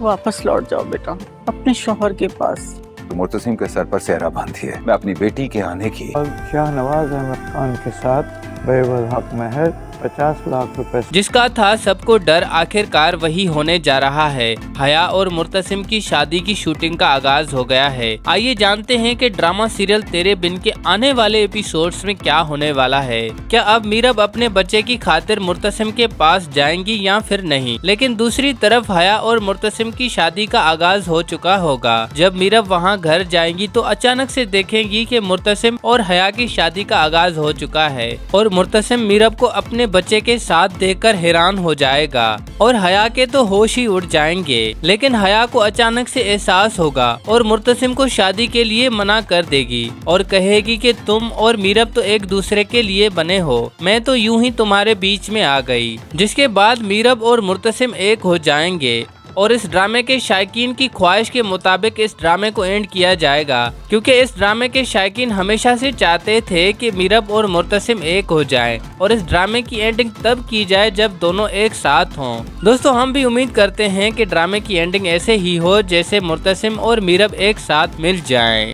वापस लौट जाओ बेटा अपने शोहर के पास। मुतसिम के सर पर सेहरा बांधी है। मैं अपनी बेटी के आने की शाह नवाज़ अहमद खान के साथ बेवल हक महर पचास लाख रुपए जिसका था सबको डर, आखिरकार वही होने जा रहा है। हया और मुर्तसिम की शादी की शूटिंग का आगाज़ हो गया है। आइए जानते हैं कि ड्रामा सीरियल तेरे बिन के आने वाले एपिसोड्स में क्या होने वाला है। क्या अब मीरब अपने बच्चे की खातिर मुर्तसिम के पास जाएँगी या फिर नहीं? लेकिन दूसरी तरफ़ हया और मुर्तसिम की शादी का आगाज़ हो चुका होगा। जब मीरब वहाँ घर जाएँगी तो अचानक से देखेंगी कि मुर्तसिम और हया की शादी का आगाज़ हो चुका है। और मुर्तसिम मीरब को अपने बच्चे के साथ देखकर हैरान हो जाएगा और हया के तो होश ही उड़ जाएँगे। लेकिन हया को अचानक से एहसास होगा और मुर्तसिम को शादी के लिए मना कर देगी और कहेगी कि तुम और मीरब तो एक दूसरे के लिए बने हो। मैं तो यूँ ही तुम्हारे बीच में आ गई, जिसके बाद मीरब और मुर्तसिम एक हो जाएँगे। और इस ड्रामे के शायकीन की ख्वाहिश के मुताबिक इस ड्रामे को एंड किया जाएगा। क्योंकि इस ड्रामे के शायकीन हमेशा से चाहते थे कि मीरब और मुर्तसिम एक हो जाएँ और इस ड्रामे की एंडिंग तब की जाए जब दोनों एक साथ हों। दोस्तों, हम भी उम्मीद करते हैं कि ड्रामे की एंडिंग ऐसे ही हो जैसे मुर्तसिम और मीरब एक साथ मिल जाएँ।